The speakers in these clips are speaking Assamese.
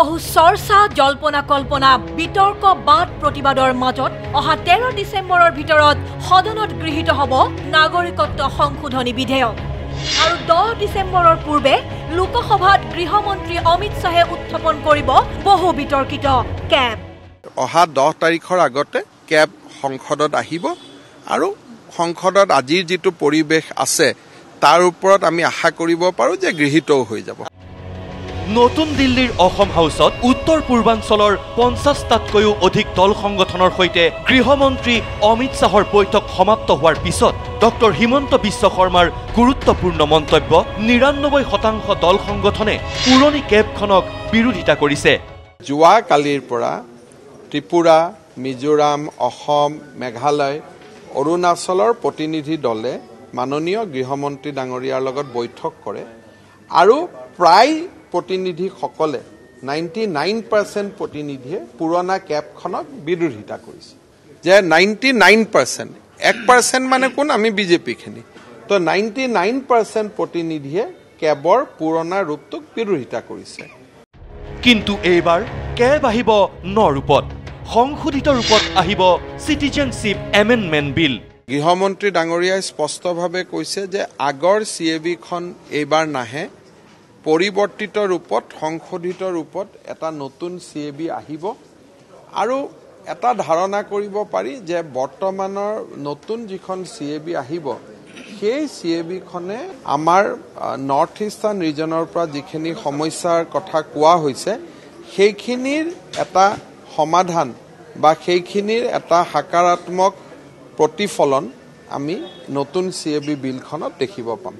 বহু চৰ্চা জল্পনা কল্পনা বিতৰ্ক বাদ প্ৰতিবাদৰ মাজত অহা তেৰ ডিচেম্বৰৰ ভিতৰত সদনত গৃহীত হ'ব নাগৰিকত্ব সংশোধনী বিধেয়ক। আৰু দহ ডিচেম্বৰৰ পূৰ্বে লোকসভাত গৃহমন্ত্ৰী অমিত শ্বাহে উত্থাপন কৰিব বহু বিতৰ্কিত কেব। অহা দহ তাৰিখৰ আগতে কেব সংসদত আহিব আৰু সংসদত আজিৰ যিটো পৰিৱেশ আছে তাৰ ওপৰত আমি আশা কৰিব পাৰোঁ যে গৃহীতও হৈ যাব। নতুন দিল্লীৰ অসম হাউচত উত্তৰ পূৰ্বাঞ্চলৰ পঞ্চাছটাতকৈও অধিক দল সংগঠনৰ সৈতে গৃহমন্ত্ৰী অমিত শ্বাহৰ বৈঠক সমাপ্ত হোৱাৰ পিছত ডক্টৰ হিমন্ত বিশ্ব শৰ্মাৰ গুৰুত্বপূৰ্ণ মন্তব্য নিৰান্নব্বৈ শতাংশ দল সংগঠনে পুৰণি কেবখনক বিৰোধিতা কৰিছে। যোৱা কালিৰ পৰা ত্ৰিপুৰা মিজোৰাম অসম মেঘালয় অৰুণাচলৰ প্ৰতিনিধি দলে মাননীয় গৃহমন্ত্ৰী ডাঙৰীয়াৰ লগত বৈঠক কৰে আৰু প্ৰায় প্ৰতিনিধিসকলে নাইণ্টি নাইন পাৰ্চেণ্ট প্ৰতিনিধিয়ে পুৰণা কেবখনক বিৰোধিতা কৰিছে। যে নাইণ্টি নাইন পাৰ্চেণ্ট এক পাৰ্চেণ্ট মানে কোন? আমি বিজেপিখিনি। তো নাইণ্টি নাইন পাৰ্চেণ্ট প্ৰতিনিধিয়ে কেবৰ পুৰণা ৰূপটোক বিৰোধিতা কৰিছে। কিন্তু এইবাৰ কেব আহিব ন ৰূপত। সংশোধিত ৰূপত আহিব চিটিজেনশ্বিপ এমেণ্ডমেণ্ট বিল গৃহমন্ত্ৰী ডাঙৰীয়াই স্পষ্টভাৱে কৈছে যে আগৰ চি এ বিখন এইবাৰ নাহে। পৰিৱৰ্তিত ৰূপত সংশোধিত ৰূপত এটা নতুন চি এ বি আহিব। আৰু এটা ধাৰণা কৰিব পাৰি যে বৰ্তমানৰ নতুন যিখন চি এ বি আহিব সেই চি এ বিখনে আমাৰ নৰ্থ ইষ্টাৰ্ণ ৰিজনৰ পৰা যিখিনি সমস্যাৰ কথা কোৱা হৈছে সেইখিনিৰ এটা সমাধান বা সেইখিনিৰ এটা সাকাৰাত্মক প্ৰতিফলন আমি নতুন চি এ বি বিলখনত দেখিব পাম।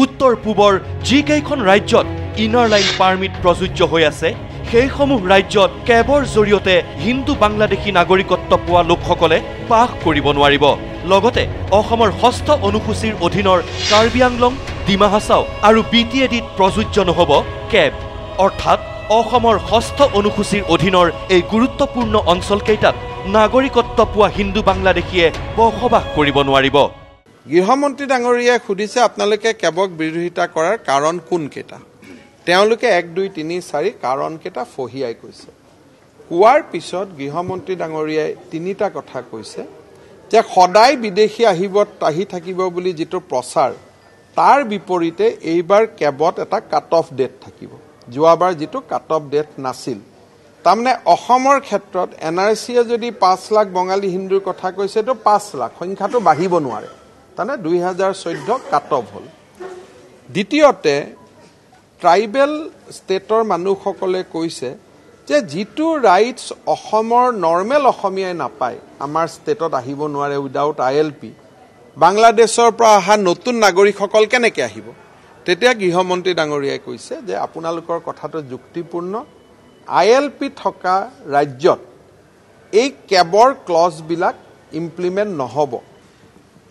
উত্তৰ পূবৰ যিকেইখন ৰাজ্যত ইনাৰ লাইন পাৰ্মিট প্ৰযোজ্য হৈ আছে সেইসমূহ ৰাজ্যত কেবৰ জৰিয়তে হিন্দু বাংলাদেশী নাগৰিকত্ব পোৱা লোকসকলে বাস কৰিব নোৱাৰিব। লগতে অসমৰ ষষ্ঠ অনুসূচীৰ অধীনৰ কাৰ্বি আংলং ডিমা হাছাও আৰু বি টি এ ডিত প্ৰযোজ্য নহ'ব কেব। অৰ্থাৎ অসমৰ ষষ্ঠ অনুসূচীৰ অধীনৰ এই গুৰুত্বপূৰ্ণ অঞ্চলকেইটাত নাগৰিকত্ব পোৱা হিন্দু বাংলাদেশীয়ে বসবাস কৰিব নোৱাৰিব। গৃহমন্ত্ৰী ডাঙৰীয়াই সুধিছে আপোনালোকে কেবক বিৰোধিতা কৰাৰ কাৰণ কোনকেইটা? তেওঁলোকে এক দুই তিনি চাৰি কাৰণকেইটা ফহিয়াই কৈছে। কোৱাৰ পিছত গৃহমন্ত্ৰী ডাঙৰীয়াই তিনিটা কথা কৈছে যে সদায় বিদেশী আহিব আহি থাকিব বুলি যিটো প্ৰচাৰ তাৰ বিপৰীতে এইবাৰ কেবত এটা কাট অফ ডেট থাকিব। যোৱাবাৰ যিটো কাট অফ ডেট নাছিল। তাৰমানে অসমৰ ক্ষেত্ৰত এন আৰ চিয়ে যদি পাঁচ লাখ বঙালী হিন্দুৰ কথা কৈছে এইটো পাঁচ লাখ। সংখ্যাটো বাঢ়িব নোৱাৰে। তাৰমানে দুই হাজাৰ চৈধ্য কাট অফ হ'ল। দ্বিতীয়তে ট্ৰাইবেল ষ্টেটৰ মানুহসকলে কৈছে যে যিটো ৰাইটছ অসমৰ নৰ্মেল অসমীয়াই নাপায় আমাৰ ষ্টেটত আহিব নোৱাৰে উইদাউট আই এল পি বাংলাদেশৰ পৰা অহা নতুন নাগৰিকসকল কেনেকৈ আহিব? তেতিয়া গৃহমন্ত্ৰী ডাঙৰীয়াই কৈছে যে আপোনালোকৰ কথাটো যুক্তিপূৰ্ণ। আই এল পি থকা ৰাজ্যত এই কেবৰ ক্লজবিলাক ইমপ্লিমেণ্ট নহ'ব।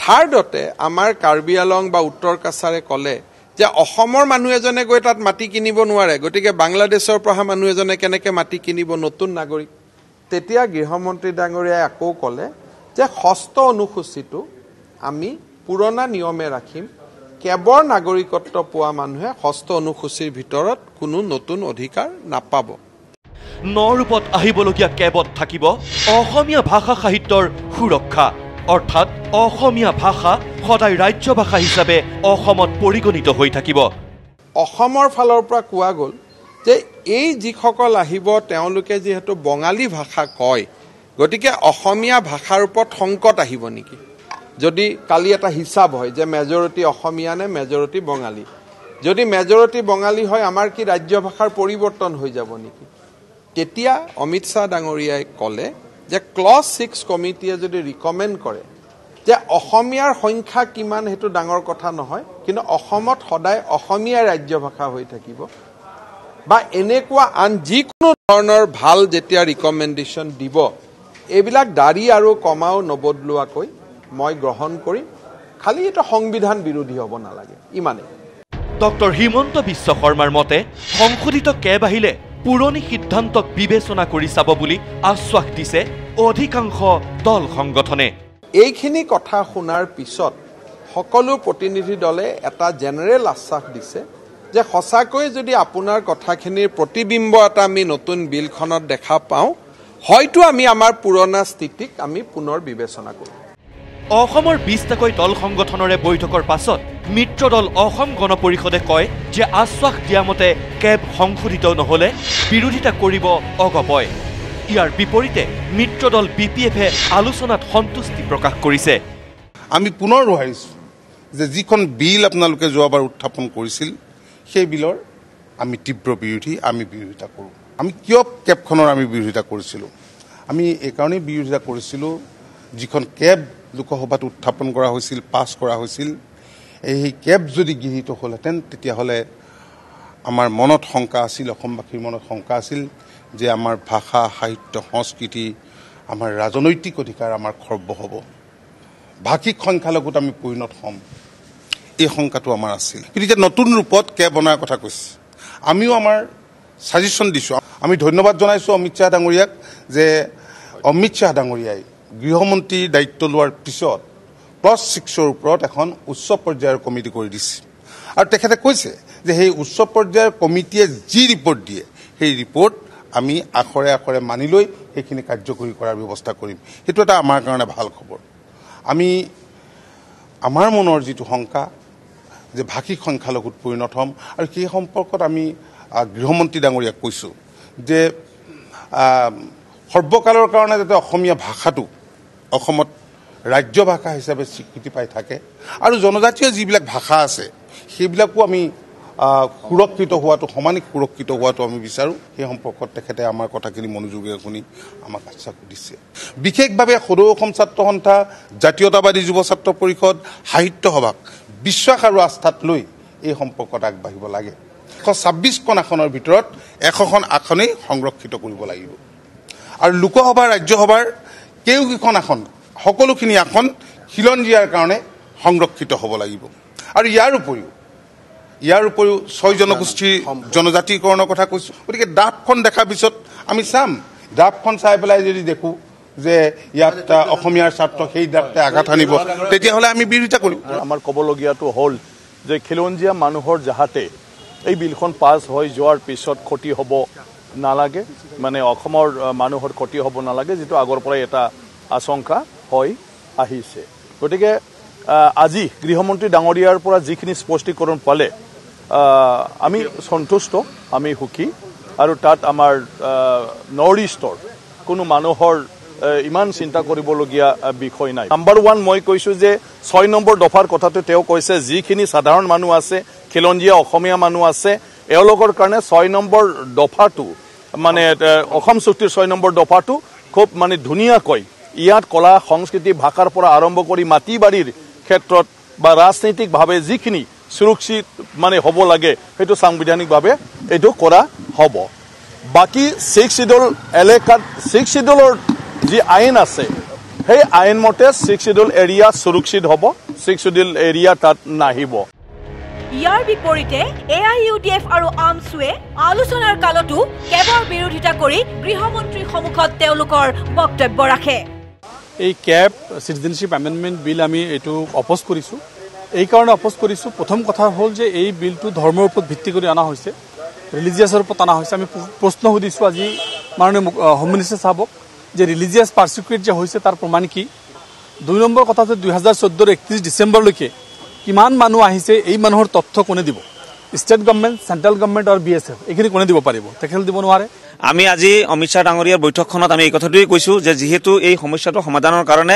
থাৰ্ডতে আমাৰ কাৰ্বি আলং বা উত্তৰ কাছাৰে ক'লে যে অসমৰ মানুহ এজনে গৈ তাত মাটি কিনিব নোৱাৰে। গতিকে বাংলাদেশৰ পৰা মানুহ এজনে কেনেকৈ মাটি কিনিব নতুন নাগৰিক? তেতিয়া গৃহমন্ত্ৰী ডাঙৰীয়াই আকৌ ক'লে যে ষষ্ঠ অনুসূচীটো আমি পুৰণা নিয়মে ৰাখিম। কেবৰ নাগৰিকত্ব পোৱা মানুহে ষষ্ঠ অনুসূচীৰ ভিতৰত কোনো নতুন অধিকাৰ নাপাব। ন ৰূপত আহিবলগীয়া কেবত থাকিব। অসমীয়া ভাষা সাহিত্যৰ সুৰক্ষা। অৰ্থাৎ অসমীয়া ভাষা সদায় ৰাজ্য ভাষা হিচাপে অসমত পৰিগণিত হৈ থাকিব। অসমৰ ফালৰ পৰা কোৱা গ'ল যে এই যিসকল আহিব তেওঁলোকে যিহেতু বঙালী ভাষা কয় গতিকে অসমীয়া ভাষাৰ ওপৰত সংকট আহিব নেকি? যদি কালি এটা হিচাপ হয় যে মেজৰিটি অসমীয়া নে মেজৰিটি বঙালী যদি মেজৰিটি বঙালী হয় আমাৰ কি ৰাজ্য ভাষাৰ পৰিৱৰ্তন হৈ যাব নেকি? তেতিয়া অমিত শ্বাহ ডাঙৰীয়াই ক'লে যে ক্লজ ছিক্স কমিটিয়ে যদি ৰিকমেণ্ড কৰে যে অসমীয়াৰ সংখ্যা কিমান সেইটো ডাঙৰ কথা নহয় কিন্তু অসমত সদায় অসমীয়া ৰাজ্য ভাষা হৈ থাকিব। বা এনেকুৱা আন যিকোনো ধৰণৰ ভাল যেতিয়া ৰিকমেণ্ডেশ্যন দিব এইবিলাক দাড়ি আৰু কমাও নবদলোৱাকৈ মই গ্ৰহণ কৰিম। খালি এইটো সংবিধান বিৰোধী হ'ব নালাগে ইমানেই। ডক্টৰ হিমন্ত বিশ্ব শৰ্মাৰ মতে সংশোধিত কেব আহিলে পুৰণি সিদ্ধান্তক বিবেচনা কৰি চাব বুলি আশ্বাস দিছে অধিকাংশ দল সংগঠনে। এইখিনি কথা শুনাৰ পিছত সকলো প্ৰতিনিধি দলে এটা জেনেৰেল আশ্বাস দিছে যে সঁচাকৈ যদি আপোনাৰ কথাখিনিৰ প্ৰতিবিম্ব এটা আমি নতুন বিলখনত দেখা পাওঁ হয়তো আমি আমাৰ পুৰণা স্থিতিক আমি পুনৰ বিবেচনা কৰিম অসমৰ বিছটাকৈ দল সংগঠনৰে বৈঠকৰ পাছত মিত্ৰ দল অসম গণ পৰিষদে কয় যে আশ্বাস দিয়া মতে কেব সংশোধিত নহলে বিৰোধিতা কৰিব অগপয়। ইয়াৰ বিপৰীতে মিত্ৰ দল বি পি এফে আলোচনাত সন্তুষ্টি প্ৰকাশ কৰিছে। আমি পুনৰ দোহাৰিছোঁ যে যিখন বিল আপোনালোকে যোৱাবাৰ উত্থাপন কৰিছিল সেই বিলৰ আমি তীব্ৰ বিৰোধী আমি বিৰোধিতা কৰোঁ। আমি কিয় কেবখনৰ আমি বিৰোধিতা কৰিছিলোঁ? আমি এইকাৰণেই বিৰোধিতা কৰিছিলোঁ যিখন কেব লোকসভাত উত্থাপন কৰা হৈছিল পাছ কৰা হৈছিল এই কেব যদি গৃহীত হ'লহেঁতেন তেতিয়াহ'লে আমাৰ মনত শংকা আছিল অসমবাসীৰ মনত শংকা আছিল যে আমাৰ ভাষা সাহিত্য সংস্কৃতি আমাৰ ৰাজনৈতিক অধিকাৰ আমাৰ খৰ্ব হ'ব। ভাষিক সংখ্যালঘুত আমি পৰিণত হ'ম। এই শংকাটো আমাৰ আছিল। কিন্তু এতিয়া নতুন ৰূপত কেব অনাৰ কথা কৈছে। আমিও আমাৰ ছাজেশ্যন দিছোঁ। আমি ধন্যবাদ জনাইছোঁ অমিত শ্বাহ ডাঙৰীয়াক যে অমিত শ্বাহ ডাঙৰীয়াই গৃহমন্ত্ৰীৰ দায়িত্ব লোৱাৰ পিছত প্লাছ ছিক্সৰ ওপৰত এখন উচ্চ পৰ্যায়ৰ কমিটি কৰি দিছে। আৰু তেখেতে কৈছে যে সেই উচ্চ পৰ্যায়ৰ কমিটিয়ে যি ৰিপৰ্ট দিয়ে সেই ৰিপৰ্ট আমি আখৰে আখৰে মানি লৈ সেইখিনি কাৰ্যকৰী কৰাৰ ব্যৱস্থা কৰিম। সেইটো এটা আমাৰ কাৰণে ভাল খবৰ। আমি আমাৰ মনৰ যিটো শংকা যে ভাষিক সংখ্যালঘুত পৰিণত হ'ম আৰু সেই সম্পৰ্কত আমি গৃহমন্ত্ৰী ডাঙৰীয়াক কৈছোঁ যে সৰ্বকালৰ কাৰণে যাতে অসমীয়া ভাষাটো অসমত ৰাজ্য ভাষা হিচাপে স্বীকৃতি পাই থাকে আৰু জনজাতীয় যিবিলাক ভাষা আছে সেইবিলাকো আমি সুৰক্ষিত হোৱাটো সমানে সুৰক্ষিত হোৱাটো আমি বিচাৰোঁ। সেই সম্পৰ্কত তেখেতে আমাৰ কথাখিনি মনোযোগেৰে শুনি আমাক আশ্বাস দিছে। বিশেষভাৱে সদৌ অসম ছাত্ৰ সন্থা জাতীয়তাবাদী যুৱ ছাত্ৰ পৰিষদ সাহিত্য সভাক বিশ্বাস আৰু আস্থাত লৈ এই সম্পৰ্কত আগবাঢ়িব লাগে। এশ ছাব্বিছখন আসনৰ ভিতৰত এশখন আসনেই সংৰক্ষিত কৰিব লাগিব। আৰু লোকসভা ৰাজ্যসভাৰ কেইকেইখন আসন সকলোখিনি আসন খিলঞ্জীয়াৰ কাৰণে সংৰক্ষিত হ'ব লাগিব। আৰু ইয়াৰ উপৰিও ইয়াৰ উপৰিও ছয় জনগোষ্ঠীৰ জনজাতিকৰণৰ কথা কৈছোঁ। গতিকে ড্ৰাফ্টখন দেখাৰ পিছত আমি চাম। ড্ৰাফ্টখন চাই পেলাই যদি দেখোঁ যে ইয়াত অসমীয়াৰ স্বাৰ্থ সেই ড্ৰাফ্টে আঘাত আনিব তেতিয়াহ'লে আমি বিৰোধিতা কৰিম। আমাৰ ক'বলগীয়াটো হ'ল যে খিলঞ্জীয়া মানুহৰ যাহাতে এই বিলখন পাছ হৈ যোৱাৰ পিছত ক্ষতি হ'ব নালাগে। মানে অসমৰ মানুহৰ ক্ষতি হ'ব নালাগে যিটো আগৰ পৰাই এটা আশংকা হৈ আহিছে। গতিকে আজি গৃহমন্ত্ৰী ডাঙৰীয়াৰ পৰা যিখিনি স্পষ্টীকৰণ পালে আমি সন্তুষ্ট আমি সুখী আৰু তাত আমাৰ নৰ্থ ইষ্টৰ কোনো মানুহৰ ইমান চিন্তা কৰিবলগীয়া বিষয় নাই। নাম্বাৰ ওৱান মই কৈছোঁ যে ছয় নম্বৰ দফাৰ কথাটো তেওঁ কৈছে যিখিনি সাধাৰণ মানুহ আছে খিলঞ্জীয়া অসমীয়া মানুহ আছে এওঁলোকৰ কাৰণে ছয় নম্বৰ দফাটো মানে অসম চুক্তিৰ ছয় নম্বৰ দফাটো খুব মানে ধুনীয়াকৈ ইয়াত কলা সংস্কৃতি ভাষাৰ পৰা আৰম্ভ কৰি মাটি বাৰীৰ ক্ষেত্ৰত বা ৰাজনৈতিকভাৱে যিখিনি সুৰক্ষিত মানে হ'ব লাগে সেইটো সাংবিধানিকভাৱে এইটো কৰা হ'ব। বাকী ছিক্স চিডুল এলেকাত ছিক্স চিডুলৰ যি আইন আছে সেই আইন মতে ছিক্স চিডুল এৰিয়া সুৰক্ষিত হ'ব ছিক্স চিডুল এৰিয়া তাত নাহিব। ইয়াৰ বিপৰীতে A I U D F আৰু আমছুৱে আলোচনাৰ কালতো কেবৰ বিৰোধিতা কৰি গৃহমন্ত্ৰীৰ সন্মুখত তেওঁলোকৰ বক্তব্য ৰাখে। এই কেব চিটিজেনশ্বিপ এমেণ্ডমেণ্ট বিল আমি এইটো অপ'জ কৰিছোঁ। এইকাৰণে অপ'জ কৰিছোঁ। প্ৰথম কথা হ'ল যে এই বিলটো ধৰ্মৰ ওপৰত ভিত্তি কৰি অনা হৈছে। ৰিলিজিয়াছৰ ওপৰত অনা হৈছে। আমি প্ৰ- প্ৰশ্ন সুধিছোঁ আজি মাননীয় হোম মিনিষ্টাৰ চাহাবক যে ৰিলিজিয়াছ পাৰ্চিকুৱেট যে হৈছে তাৰ প্ৰমাণ কি? দুই নম্বৰ কথা যে দুহেজাৰ চৈধ্যৰ একত্ৰিছ ডিচেম্বৰলৈকে কিমান মানুহ আহিছে এই মানুহৰ তথ্য কোনে দিব? ষ্টেট গভৰ্ণমেণ্ট চেণ্ট্ৰেল গভৰ্ণমেণ্ট আৰু বি এছ এফ এইখিনি কোনে দিব পাৰিব? তেখেতে দিব নোৱাৰে। আমি আজি অমিত শ্বাহ ডাঙৰীয়াৰ বৈঠকখনত আমি এই কথাটোৱেই কৈছোঁ যে যিহেতু এই সমস্যাটো সমাধানৰ কাৰণে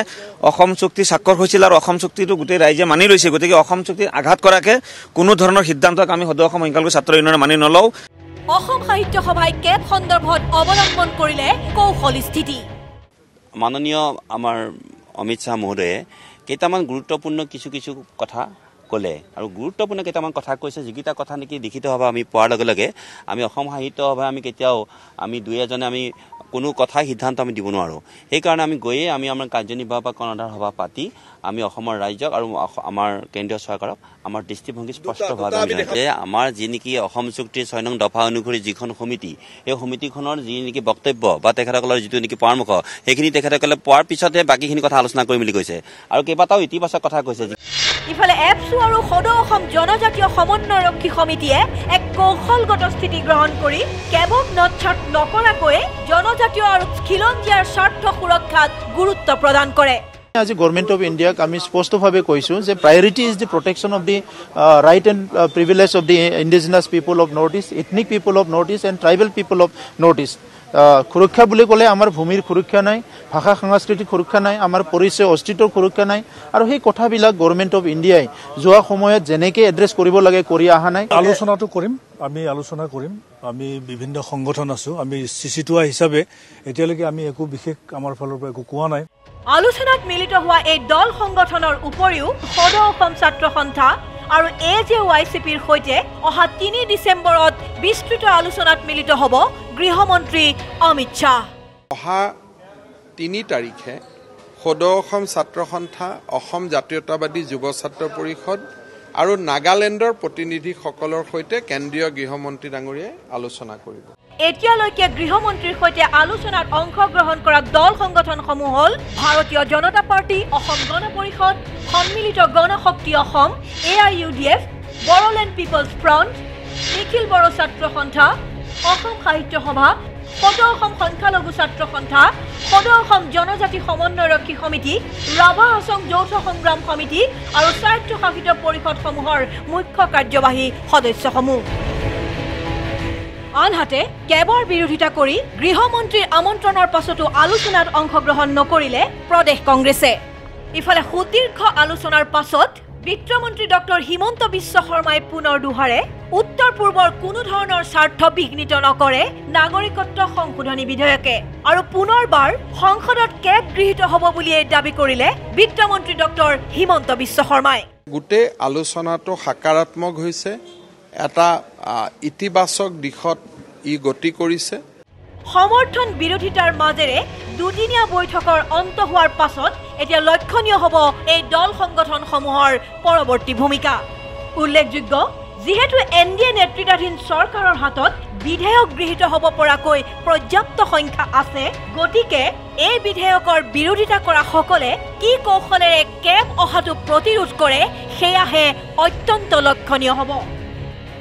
অসম চুক্তি স্বাক্ষৰ হৈছিল আৰু অসম চুক্তিটো গোটেই ৰাইজে মানি লৈছে গতিকে অসম চুক্তিত আঘাত কৰাকৈ কোনো ধৰণৰ সিদ্ধান্তক আমি সদৌ অসম সংখ্যালঘু ছাত্ৰ ইউনিয়নে মানি নলওঁ। অসম সাহিত্য সভাই কেব সন্দৰ্ভত অৱলম্বন কৰিলে কৌশলী স্থিতি। মাননীয় আমাৰ অমিত শ্বাহ মহোদয়ে কেইটামান গুৰুত্বপূৰ্ণ কিছু কিছু কথা ক'লে আৰু গুৰুত্বপূৰ্ণ কেইটামান কথা কৈছে যিকেইটা কথা নেকি লিখিতভাৱে আমি পোৱাৰ লগে লগে আমি অসম সাহিত্য সভাই আমি কেতিয়াও আমি দুই এজনে আমি কোনো কথাই সিদ্ধান্ত আমি দিব নোৱাৰোঁ। সেইকাৰণে আমি গৈয়ে আমি আমাৰ কাৰ্যনিৰ্বাহ বা কৰ্ণধাৰ সভা পাতি আমি অসমৰ ৰাইজক আৰু আমাৰ কেন্দ্ৰীয় চৰকাৰক আমাৰ দৃষ্টিভংগী স্পষ্টভাৱে আমি যে আমাৰ যি নেকি অসম চুক্তিৰ ছয় নং দফা অনুসৰি যিখন সমিতি সেই সমিতিখনৰ যি নেকি বক্তব্য বা তেখেতসকলৰ যিটো নেকি পৰামৰ্শ সেইখিনি তেখেতসকলে পোৱাৰ পিছতহে বাকীখিনি কথা আলোচনা কৰিম বুলি কৈছে। আৰু কেইবাটাও ইতিবাচক কথা কৈছে ইফালে এপছু আৰু সদৌ অসম জনজাতীয় সমন্বয়ৰক্ষী সমিতিয়ে এক কৌশলগত স্থিতি গ্ৰহণ কৰি কেবক নৎসাত নকৰাকৈয়ে জনজাতীয় আৰু খিলঞ্জীয়াৰ স্বাৰ্থ সুৰক্ষাত গুৰুত্ব প্ৰদান কৰে। আজি গভৰ্ণমেণ্ট অফ ইণ্ডিয়াক আমি স্পষ্টভাৱে কৈছোঁ যে priority is the protection of the right and privilege of the indigenous people of north east ethnic people of north east and tribal people of north east সুৰক্ষা বুলি ক'লে আমাৰ ভূমিৰ সুৰক্ষা নাই ভাষা সাংস্কৃতিক সুৰক্ষা নাই আমাৰ পৰিচয় অস্তিত্বৰ সুৰক্ষা নাই আৰু সেই কথাবিলাক গভৰ্ণমেণ্ট অফ ইণ্ডিয়াই যোৱা সময়ত যেনেকৈ এড্ৰেছ কৰিব লাগে কৰি অহা নাই। আলোচনাটো কৰিম আমি আলোচনা কৰিম আমি বিভিন্ন সংগঠন আছোঁ আমি চিচিটোৱা হিচাপে এতিয়ালৈকে আমি একো বিশেষ আমাৰ ফালৰ পৰা একো কোৱা নাই। আলোচনাত মিলিত হোৱা এই দল সংগঠনৰ উপৰিও সদৌ অসম ছাত্ৰ সন্থা আৰু এ জে ৱাই চি পিৰ সৈতে অহা তিনি ডিচেম্বৰত বিস্তৃত আলোচনাত মিলিত হ'ব গৃহমন্ত্ৰী অমিত শ্বাহ। অহা তিনি তাৰিখে সদৌ অসম ছাত্ৰ সন্থা অসম জাতীয়তাবাদী যুৱ ছাত্ৰ পৰিষদ আৰু নাগালেণ্ডৰ প্ৰতিনিধিসকলৰ সৈতে কেন্দ্ৰীয় গৃহমন্ত্ৰী ডাঙৰীয়াই আলোচনা কৰিব। এতিয়ালৈকে গৃহমন্ত্ৰীৰ সৈতে আলোচনাত অংশগ্ৰহণ কৰা দল সংগঠনসমূহ হ'ল ভাৰতীয় জনতা party Asom Gana Parishad Sanmilita Ganashakti Asom A I U D F Bodoland peoples front Nikhil Bodo Chhatra Santha Asom সাহিত্য সভা সদৌ অসম সংখ্যালঘু ছাত্ৰ সন্থা সদৌ অসম জনজাতি সমন্বয়ৰক্ষী সমিতি ৰাভা আছং যৌথ সংগ্ৰাম সমিতি আৰু স্বায়ত্তশাসিত পৰিষদসমূহৰ মুখ্য কাৰ্যবাহী সদস্যসমূহ। আনহাতে কেবৰ বিৰোধিতা কৰি গৃহমন্ত্ৰীৰ আমন্ত্ৰণৰ পাছতো আলোচনাত অংশগ্ৰহণ নকৰিলে প্ৰদেশ কংগ্ৰেছে। ইফালে সুদীৰ্ঘ আলোচনাৰ পাছত বিত্তমন্ত্ৰী ডক্টৰ হিমন্ত বিশ্ব শৰ্মাই পুনৰ দোহাৰে উত্তৰ পূৰ্বৰ কোনো ধৰণৰ স্বাৰ্থ বিঘ্নিত নকৰে নাগৰিকত্ব সংশোধনী বিধেয়কে। আৰু পুনৰবাৰ সংসদত কেব গৃহীত হ'ব বুলিয়েই দাবী কৰিলে বিত্তমন্ত্ৰী ডক্টৰ হিমন্ত বিশ্ব শৰ্মাই। গোটেই আলোচনাটো সাকাৰাত্মক হৈছে এটা ইতিবাচক দিশত ই গতি কৰিছে। সমৰ্থন বিৰোধিতাৰ মাজেৰে দুদিনীয়া বৈঠকৰ অন্ত হোৱাৰ পাছত এতিয়া লক্ষণীয় হ'ব এই দল সংগঠনসমূহৰ পৰৱৰ্তী ভূমিকা। উল্লেখযোগ্য যিহেতু এন ডি এ নেতৃত্বাধীন চৰকাৰৰ হাতত বিধেয়ক গৃহীত হ'ব পৰাকৈ পৰ্যাপ্ত সংখ্যা আছে গতিকে এই বিধেয়কৰ বিৰোধিতা কৰা সকলে কি কৌশলেৰে কেব অহাটো প্ৰতিৰোধ কৰে সেয়াহে অত্যন্ত লক্ষণীয় হ'ব।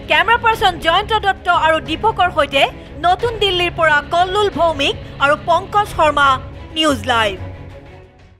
কেমেৰা পাৰ্চন জয়ন্ত দত্ত আৰু দীপকৰ সৈতে নতুন দিল্লীৰ পৰা কল্লুল ভৌমিক আৰু পংকজ শৰ্মা নিউজ লাইভ।